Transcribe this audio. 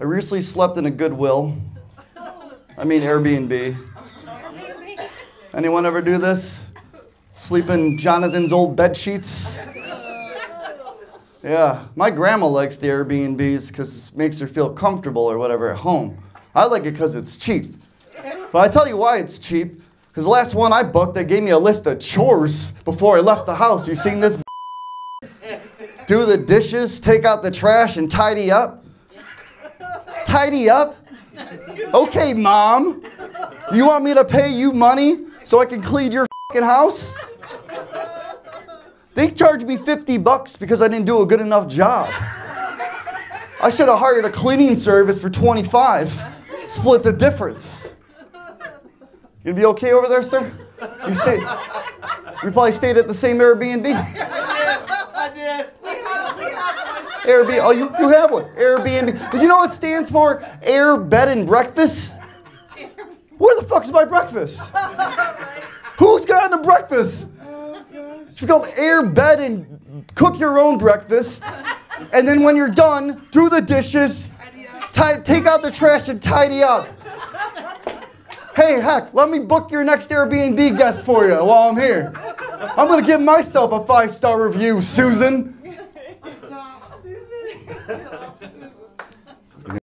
I recently slept in a Goodwill. I mean Airbnb. Anyone ever do this? Sleep in Jonathan's old bed sheets? Yeah, my grandma likes the Airbnbs because it makes her feel comfortable or whatever at home. I like it because it's cheap. But I tell you why it's cheap. Because the last one I booked, they gave me a list of chores before I left the house. You seen this? Do the dishes, take out the trash, and tidy up. Tidy up? Okay, mom. You want me to pay you money so I can clean your fucking house? They charged me 50 bucks because I didn't do a good enough job. I should have hired a cleaning service for 25. Split the difference. You gonna be okay over there, sir? You stay. We probably stayed at the same Airbnb. Airbnb. Oh, you, you have one. Airbnb. Did you know what it stands for? Air, bed, and breakfast? Where the fuck's my breakfast? Who's gotten a breakfast? It's called air, bed, and cook your own breakfast. And then when you're done, do the dishes, take out the trash, and tidy up. Hey, heck, let me book your next Airbnb guest for you while I'm here. I'm gonna give myself a five star review, Susan. 네. 없어요.